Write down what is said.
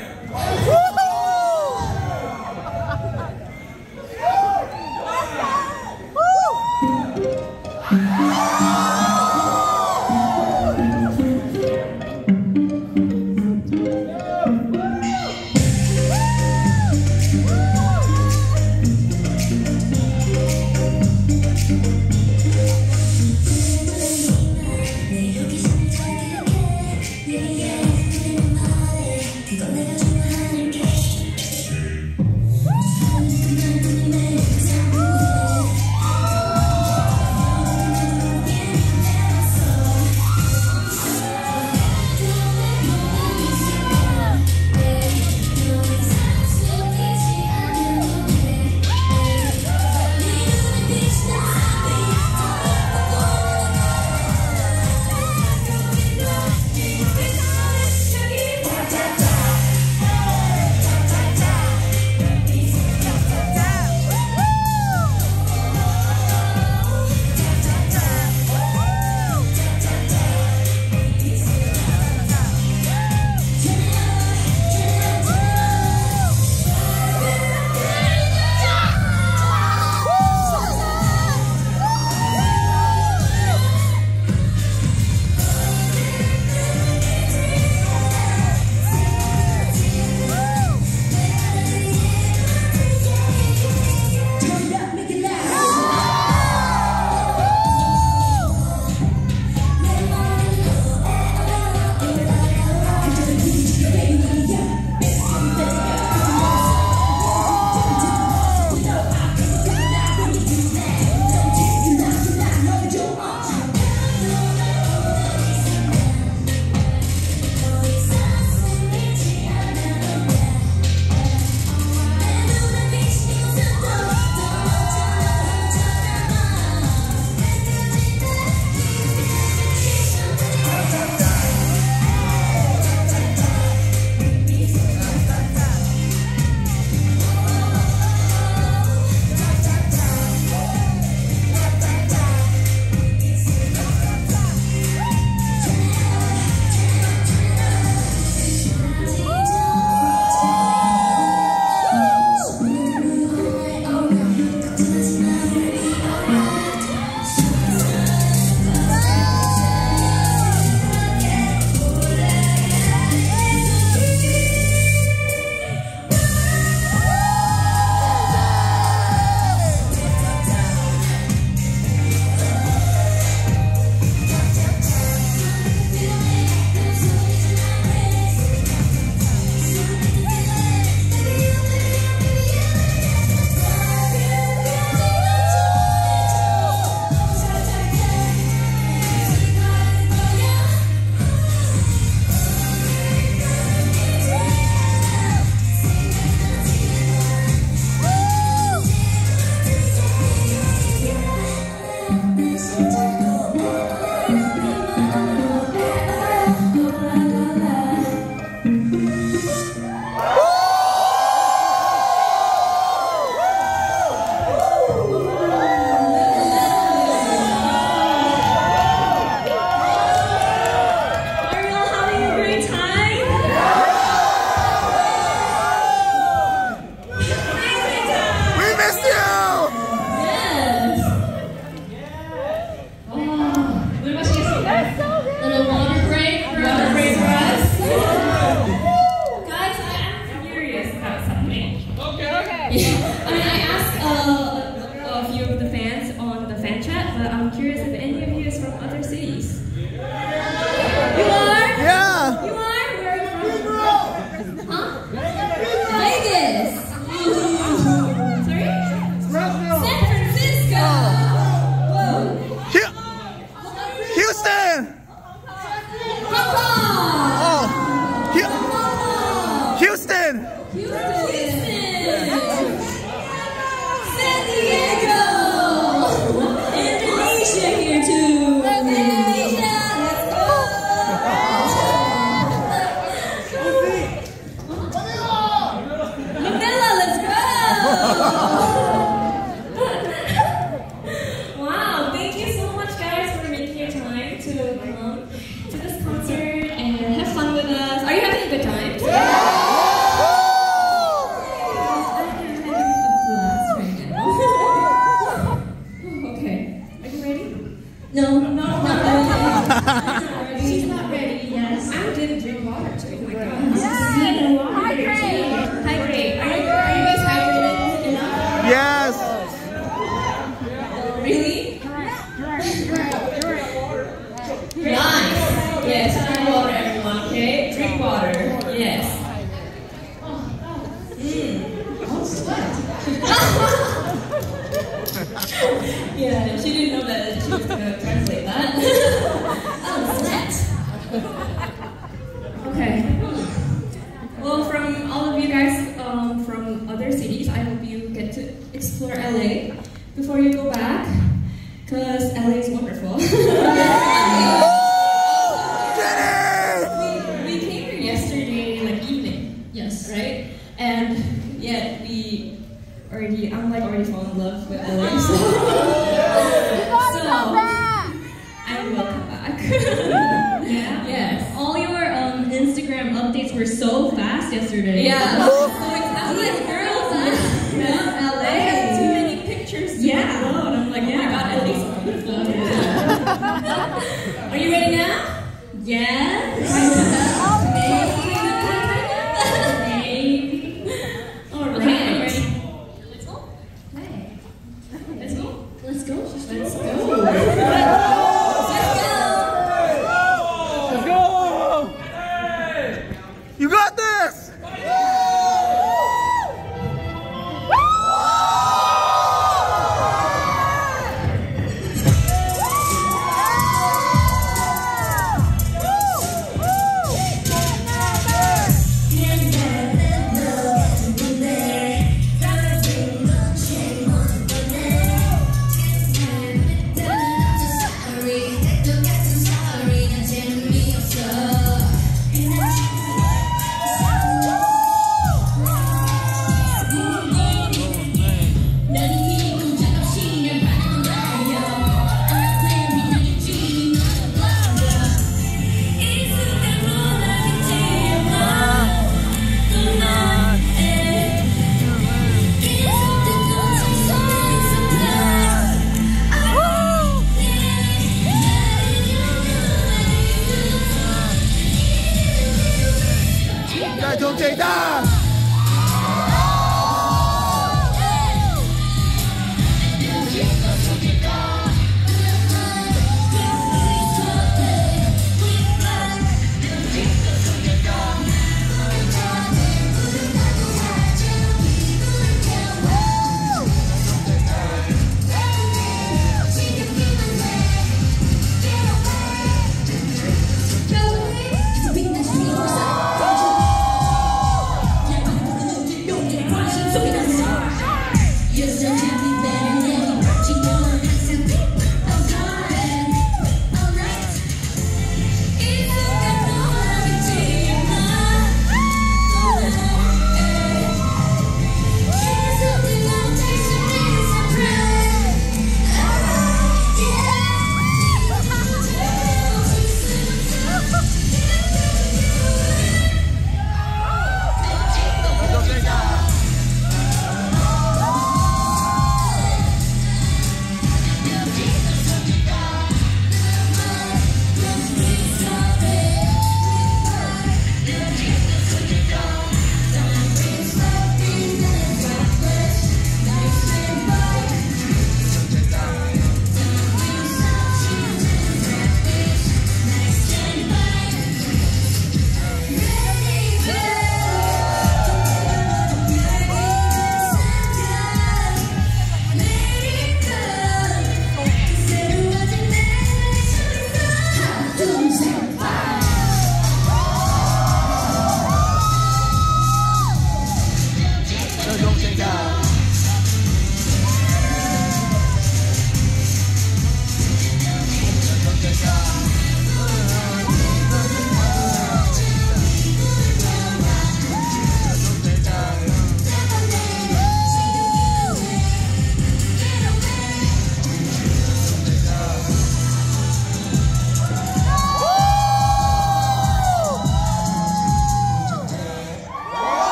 to come to Yeah, she didn't know that she was gonna translate that. oh, snap. Okay. Well, from all of you guys um, from other cities, I hope you get to explore LA before you go back, because LA is wonderful. we, we came here yesterday, like evening. Yes. Right? And yet we already, I'm like already falling in love with LA. So, so I will come back. Yeah. yes. All your um, Instagram updates were so fast yesterday. Yeah. So like, girls, huh? Yeah, LA too many pictures to Yeah. upload. I'm like, oh my god, LA's beautiful. Are you ready now? Yes.